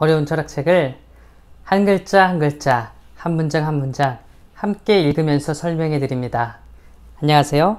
어려운 철학책을 한 글자 한 글자, 한 문장 한 문장 함께 읽으면서 설명해 드립니다. 안녕하세요.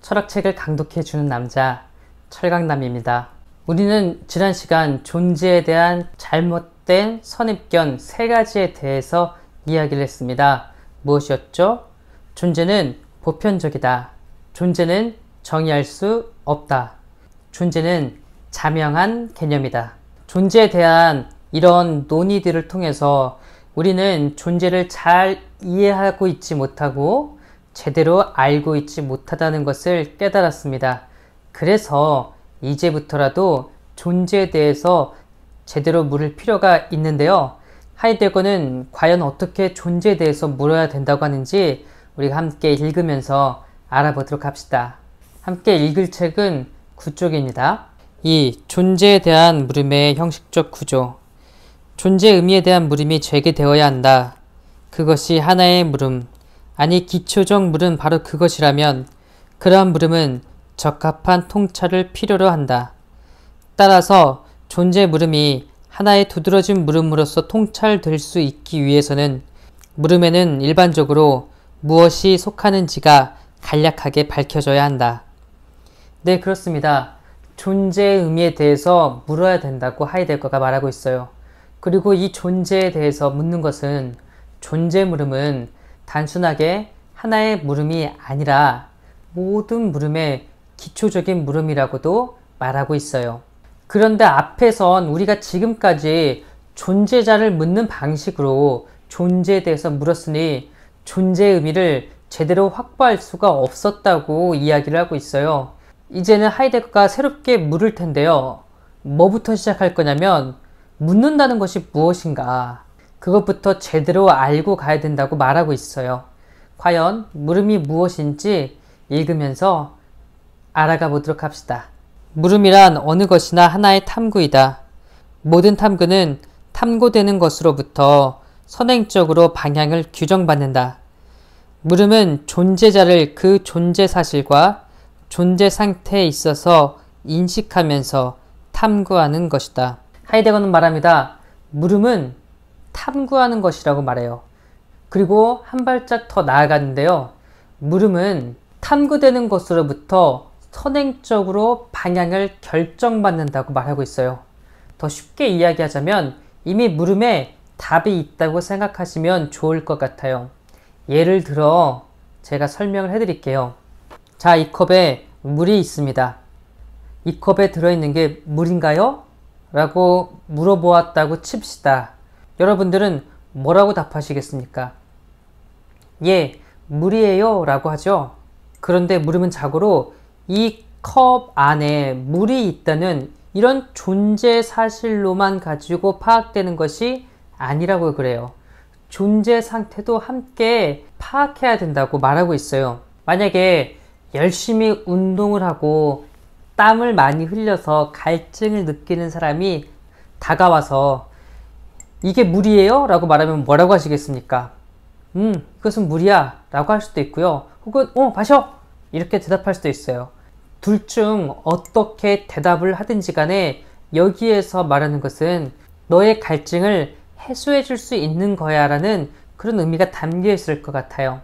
철학책을 강독해 주는 남자 철강남입니다. 우리는 지난 시간 존재에 대한 잘못된 선입견 세 가지에 대해서 이야기를 했습니다. 무엇이었죠? 존재는 보편적이다. 존재는 정의할 수 없다. 존재는 자명한 개념이다. 존재에 대한 이런 논의들을 통해서 우리는 존재를 잘 이해하고 있지 못하고 제대로 알고 있지 못하다는 것을 깨달았습니다. 그래서 이제부터라도 존재에 대해서 제대로 물을 필요가 있는데요. 하이데거는 과연 어떻게 존재에 대해서 물어야 된다고 하는지 우리가 함께 읽으면서 알아보도록 합시다. 함께 읽을 책은 9쪽입니다. 이 존재에 대한 물음의 형식적 구조. 존재 의미에 대한 물음이 제기되어야 한다. 그것이 하나의 물음, 아니 기초적 물음 바로 그것이라면 그러한 물음은 적합한 통찰을 필요로 한다. 따라서 존재 물음이 하나의 두드러진 물음으로서 통찰될 수 있기 위해서는 물음에는 일반적으로 무엇이 속하는지가 간략하게 밝혀져야 한다. 네, 그렇습니다. 존재의 의미에 대해서 물어야 된다고 하이데거가 말하고 있어요. 그리고 이 존재에 대해서 묻는 것은 존재 물음은 단순하게 하나의 물음이 아니라 모든 물음의 기초적인 물음이라고도 말하고 있어요. 그런데 앞에선 우리가 지금까지 존재자를 묻는 방식으로 존재에 대해서 물었으니 존재의 의미를 제대로 확보할 수가 없었다고 이야기를 하고 있어요. 이제는 하이데거가 새롭게 물을 텐데요. 뭐부터 시작할 거냐면 묻는다는 것이 무엇인가 그것부터 제대로 알고 가야 된다고 말하고 있어요. 과연 물음이 무엇인지 읽으면서 알아가 보도록 합시다. 물음이란 어느 것이나 하나의 탐구이다. 모든 탐구는 탐구되는 것으로부터 선행적으로 방향을 규정받는다. 물음은 존재자를 그 존재 사실과 존재 상태에 있어서 인식하면서 탐구하는 것이다. 하이데거는 말합니다. 물음은 탐구하는 것이라고 말해요. 그리고 한 발짝 더 나아가는데요. 물음은 탐구되는 것으로부터 선행적으로 방향을 결정받는다고 말하고 있어요. 더 쉽게 이야기하자면 이미 물음에 답이 있다고 생각하시면 좋을 것 같아요. 예를 들어 제가 설명을 해드릴게요. 자, 이 컵에 물이 있습니다. 이 컵에 들어있는 게 물인가요? 라고 물어보았다고 칩시다. 여러분들은 뭐라고 답하시겠습니까? 예, 물이에요 라고 하죠. 그런데 물음은 자고로 이 컵 안에 물이 있다는 이런 존재 사실로만 가지고 파악되는 것이 아니라고 그래요. 존재 상태도 함께 파악해야 된다고 말하고 있어요. 만약에 열심히 운동을 하고 땀을 많이 흘려서 갈증을 느끼는 사람이 다가와서 이게 물이에요? 라고 말하면 뭐라고 하시겠습니까? 음, 그것은 물이야. 라고 할 수도 있고요. 혹은, 어, 마셔! 이렇게 대답할 수도 있어요. 둘 중 어떻게 대답을 하든지 간에 여기에서 말하는 것은 너의 갈증을 해소해 줄 수 있는 거야 라는 그런 의미가 담겨 있을 것 같아요.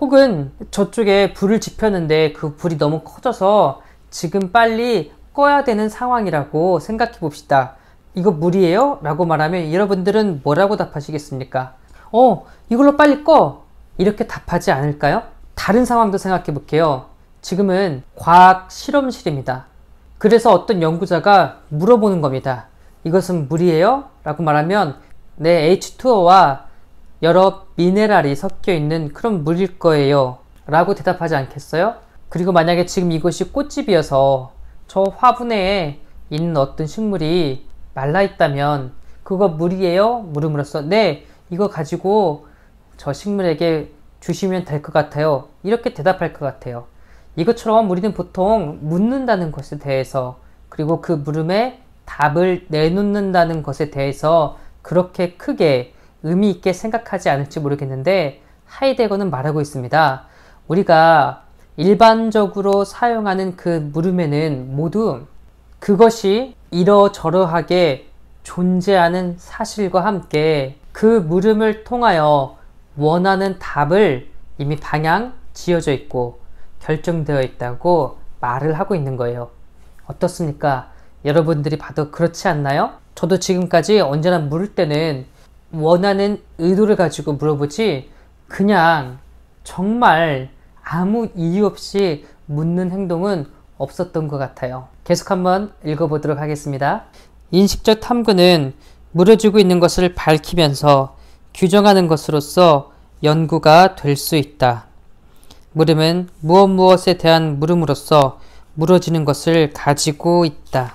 혹은 저쪽에 불을 지폈는데 그 불이 너무 커져서 지금 빨리 꺼야 되는 상황이라고 생각해 봅시다. 이거 물이에요? 라고 말하면 여러분들은 뭐라고 답하시겠습니까? 어, 이걸로 빨리 꺼! 이렇게 답하지 않을까요? 다른 상황도 생각해 볼게요. 지금은 과학 실험실입니다. 그래서 어떤 연구자가 물어보는 겁니다. 이것은 물이에요? 라고 말하면 네, H2O와 여러 미네랄이 섞여 있는 그런 물일 거예요. 라고 대답하지 않겠어요? 그리고 만약에 지금 이것이 꽃집이어서 저 화분에 있는 어떤 식물이 말라 있다면 그거 물이에요? 물음으로써 네 이거 가지고 저 식물에게 주시면 될 것 같아요. 이렇게 대답할 것 같아요. 이것처럼 우리는 보통 묻는다는 것에 대해서 그리고 그 물음에 답을 내놓는다는 것에 대해서 그렇게 크게 의미 있게 생각하지 않을지 모르겠는데 하이데거는 말하고 있습니다. 우리가 일반적으로 사용하는 그 물음에는 모두 그것이 이러저러하게 존재하는 사실과 함께 그 물음을 통하여 원하는 답을 이미 방향 지어져 있고 결정되어 있다고 말을 하고 있는 거예요. 어떻습니까? 여러분들이 봐도 그렇지 않나요? 저도 지금까지 언제나 물을 때는 원하는 의도를 가지고 물어보지 그냥 정말 아무 이유 없이 묻는 행동은 없었던 것 같아요. 계속 한번 읽어보도록 하겠습니다. 인식적 탐구는 물어주고 있는 것을 밝히면서 규정하는 것으로서 연구가 될 수 있다. 물음은 무엇 무엇에 대한 물음으로써 물어지는 것을 가지고 있다.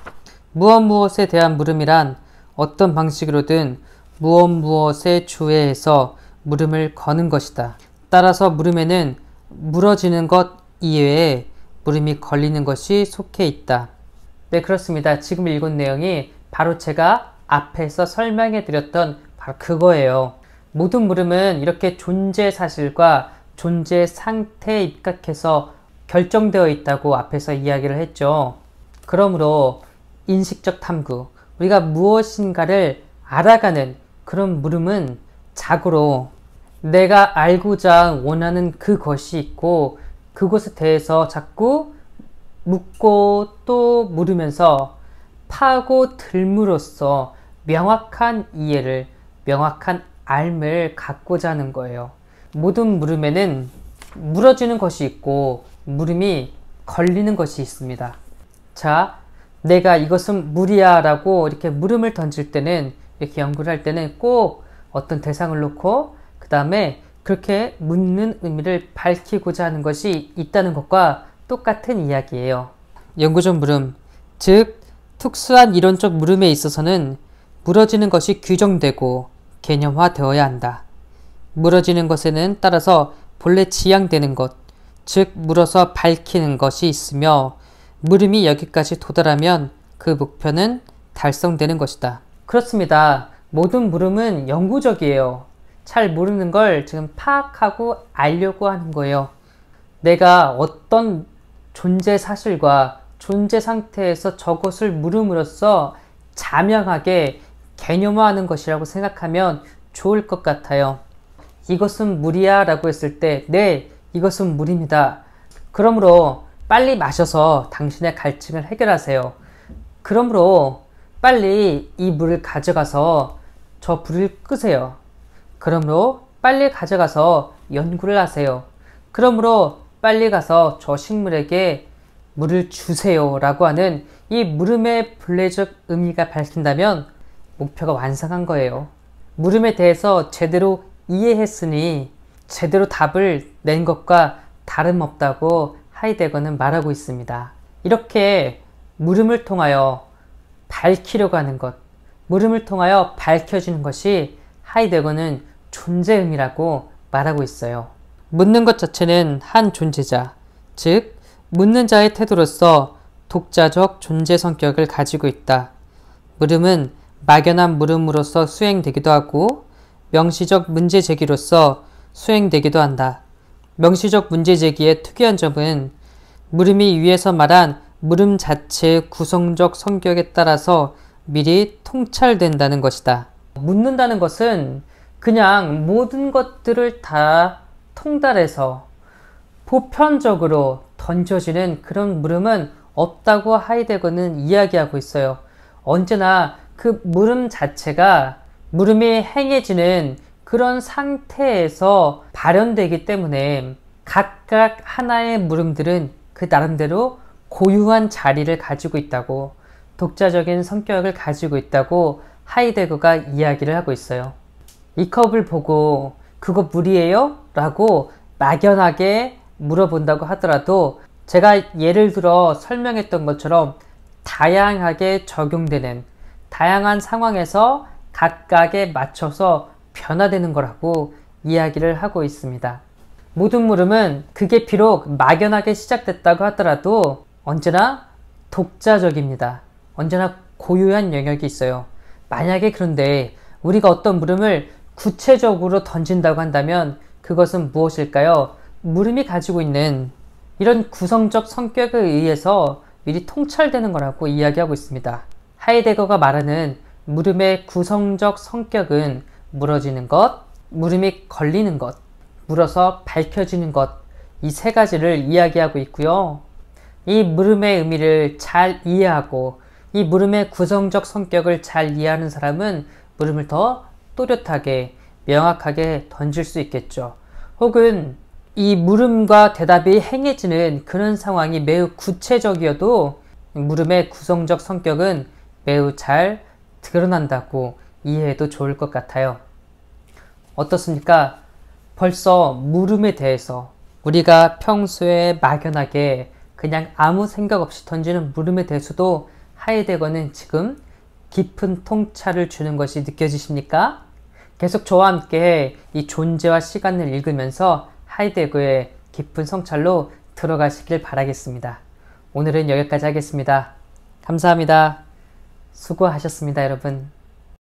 무엇 무엇에 대한 물음이란 어떤 방식으로든 무엇 무엇에 주의해서 물음을 거는 것이다. 따라서 물음에는 물어지는 것 이외에 물음이 걸리는 것이 속해 있다. 네, 그렇습니다. 지금 읽은 내용이 바로 제가 앞에서 설명해 드렸던 바로 그거예요. 모든 물음은 이렇게 존재 사실과 존재 상태에 입각해서 결정되어 있다고 앞에서 이야기를 했죠. 그러므로 인식적 탐구, 우리가 무엇인가를 알아가는 그런 물음은 자고로 내가 알고자 원하는 그것이 있고 그것에 대해서 자꾸 묻고 또 물으면서 파고 들므로써 명확한 이해를, 명확한 알을 갖고자 하는 거예요. 모든 물음에는 물어지는 것이 있고 물음이 걸리는 것이 있습니다. 자, 내가 이것은 물이야 라고 이렇게 물음을 던질 때는 이렇게 연구를 할 때는 꼭 어떤 대상을 놓고 그 다음에 그렇게 묻는 의미를 밝히고자 하는 것이 있다는 것과 똑같은 이야기예요. 연구적 물음, 즉 특수한 이론적 물음에 있어서는 물어지는 것이 규정되고 개념화되어야 한다. 물어지는 것에는 따라서 본래 지향되는 것, 즉 물어서 밝히는 것이 있으며 물음이 여기까지 도달하면 그 목표는 달성되는 것이다. 그렇습니다. 모든 물음은 영구적이에요. 잘 모르는 걸 지금 파악하고 알려고 하는 거예요. 내가 어떤 존재 사실과 존재 상태에서 저것을 물음으로써 자명하게 개념화하는 것이라고 생각하면 좋을 것 같아요. 이것은 물이야 라고 했을 때, 네, 이것은 물입니다. 그러므로 빨리 마셔서 당신의 갈증을 해결하세요. 그러므로 빨리 이 물을 가져가서 저 불을 끄세요. 그러므로 빨리 가져가서 연구를 하세요. 그러므로 빨리 가서 저 식물에게 물을 주세요. 라고 하는 이 물음의 본래적 의미가 밝힌다면 목표가 완성한 거예요. 물음에 대해서 제대로 이해했으니 제대로 답을 낸 것과 다름없다고 하이데거는 말하고 있습니다. 이렇게 물음을 통하여 밝히려고 하는 것, 물음을 통하여 밝혀지는 것이 하이데거는 존재음이라고 말하고 있어요. 묻는 것 자체는 한 존재자, 즉, 묻는 자의 태도로서 독자적 존재 성격을 가지고 있다. 물음은 막연한 물음으로서 수행되기도 하고, 명시적 문제 제기로서 수행되기도 한다. 명시적 문제 제기의 특이한 점은 물음이 위에서 말한 물음 자체의 구성적 성격에 따라서 미리 통찰된다는 것이다. 묻는다는 것은 그냥 모든 것들을 다 통달해서 보편적으로 던져지는 그런 물음은 없다고 하이데거는 이야기하고 있어요. 언제나 그 물음 자체가 물음이 행해지는 그런 상태에서 발현되기 때문에 각각 하나의 물음들은 그 나름대로 고유한 자리를 가지고 있다고 독자적인 성격을 가지고 있다고 하이데거가 이야기를 하고 있어요. 이 컵을 보고 그거 물이에요? 라고 막연하게 물어본다고 하더라도 제가 예를 들어 설명했던 것처럼 다양하게 적용되는 다양한 상황에서 각각에 맞춰서 변화되는 거라고 이야기를 하고 있습니다. 모든 물음은 그게 비록 막연하게 시작됐다고 하더라도 언제나 독자적입니다. 언제나 고유한 영역이 있어요. 만약에 그런데 우리가 어떤 물음을 구체적으로 던진다고 한다면 그것은 무엇일까요? 물음이 가지고 있는 이런 구성적 성격에 의해서 미리 통찰되는 거라고 이야기하고 있습니다. 하이데거가 말하는 물음의 구성적 성격은 물어지는 것, 물음이 걸리는 것, 물어서 밝혀지는 것, 이 세 가지를 이야기하고 있고요. 이 물음의 의미를 잘 이해하고 이 물음의 구성적 성격을 잘 이해하는 사람은 물음을 더 또렷하게 명확하게 던질 수 있겠죠. 혹은 이 물음과 대답이 행해지는 그런 상황이 매우 구체적이어도 물음의 구성적 성격은 매우 잘 드러난다고 이해해도 좋을 것 같아요. 어떻습니까? 벌써 물음에 대해서 우리가 평소에 막연하게 그냥 아무 생각 없이 던지는 물음에 대해서도 하이데거는 지금 깊은 통찰을 주는 것이 느껴지십니까? 계속 저와 함께 이 존재와 시간을 읽으면서 하이데거의 깊은 성찰로 들어가시길 바라겠습니다. 오늘은 여기까지 하겠습니다. 감사합니다. 수고하셨습니다, 여러분.